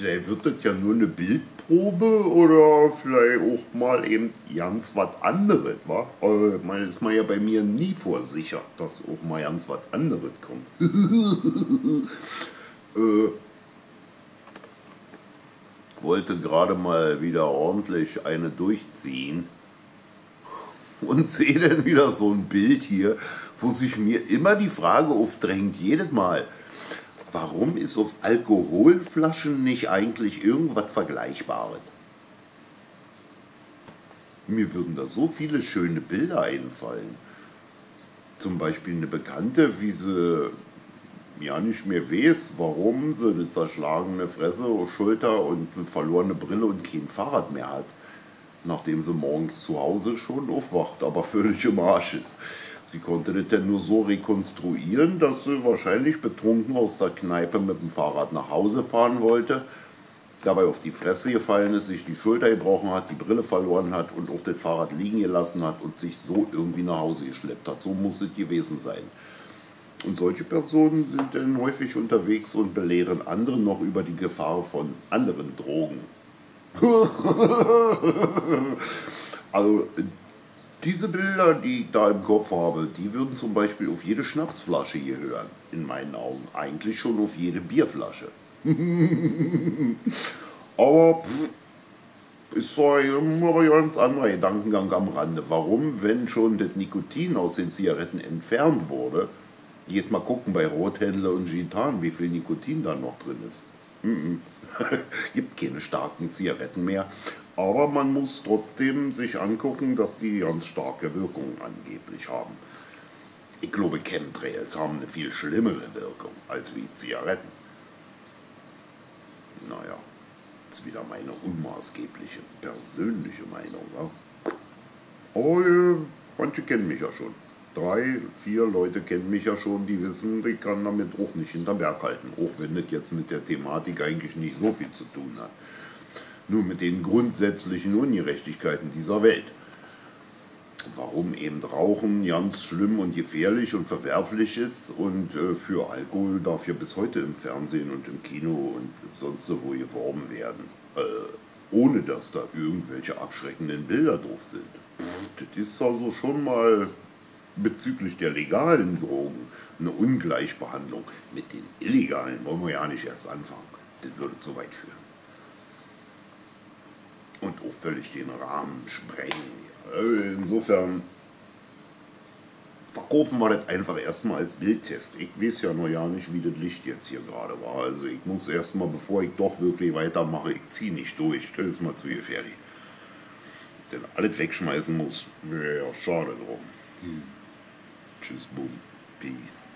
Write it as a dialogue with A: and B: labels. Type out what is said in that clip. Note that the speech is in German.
A: vielleicht wird das ja nur eine Bildprobe oder vielleicht auch mal eben ganz was anderes, wa? Äh, man ist man ja bei mir nie vorsichert, dass auch mal ganz was anderes kommt. äh, wollte gerade mal wieder ordentlich eine durchziehen und sehe dann wieder so ein Bild hier, wo sich mir immer die Frage aufdrängt, jedes Mal, warum ist auf Alkoholflaschen nicht eigentlich irgendwas Vergleichbares? Mir würden da so viele schöne Bilder einfallen. Zum Beispiel eine Bekannte, wie sie ja nicht mehr weiß, warum sie eine zerschlagene Fresse, Schulter und eine verlorene Brille und kein Fahrrad mehr hat nachdem sie morgens zu Hause schon aufwacht, aber völlig im Arsch ist. Sie konnte das denn nur so rekonstruieren, dass sie wahrscheinlich betrunken aus der Kneipe mit dem Fahrrad nach Hause fahren wollte, dabei auf die Fresse gefallen ist, sich die Schulter gebrochen hat, die Brille verloren hat und auch das Fahrrad liegen gelassen hat und sich so irgendwie nach Hause geschleppt hat. So muss es gewesen sein. Und solche Personen sind dann häufig unterwegs und belehren andere noch über die Gefahr von anderen Drogen. also diese Bilder, die ich da im Kopf habe, die würden zum Beispiel auf jede Schnapsflasche hier hören. In meinen Augen. Eigentlich schon auf jede Bierflasche. Aber pff, ist so ein ganz anderer Gedankengang am Rande. Warum, wenn schon das Nikotin aus den Zigaretten entfernt wurde, geht mal gucken bei Rothändler und Gitan, wie viel Nikotin da noch drin ist. Gibt keine starken Zigaretten mehr. Aber man muss trotzdem sich angucken, dass die ganz starke Wirkung angeblich haben. Ich glaube, Chemtrails haben eine viel schlimmere Wirkung als wie Zigaretten. Naja, ist wieder meine unmaßgebliche persönliche Meinung. Ja? Äh, manche kennen mich ja schon drei, vier Leute kennen mich ja schon, die wissen, ich kann damit auch nicht hinterm Berg halten. Auch wenn das jetzt mit der Thematik eigentlich nicht so viel zu tun hat. Nur mit den grundsätzlichen Ungerechtigkeiten dieser Welt. Warum eben Rauchen ganz schlimm und gefährlich und verwerflich ist und äh, für Alkohol darf ja bis heute im Fernsehen und im Kino und sonst wo geworben werden. Äh, ohne dass da irgendwelche abschreckenden Bilder drauf sind. Pff, das ist also schon mal bezüglich der legalen Drogen eine Ungleichbehandlung. Mit den illegalen wollen wir ja nicht erst anfangen. Das würde zu weit führen. Und auch völlig den Rahmen sprengen. Insofern verkaufen wir das einfach erstmal als Bildtest. Ich weiß ja noch ja nicht, wie das Licht jetzt hier gerade war. Also ich muss erstmal, bevor ich doch wirklich weitermache, ich ziehe nicht durch. Das ist mal zu gefährlich. Denn alles wegschmeißen muss, ja, schade drum. Hm. Tschüss, Boom. Peace.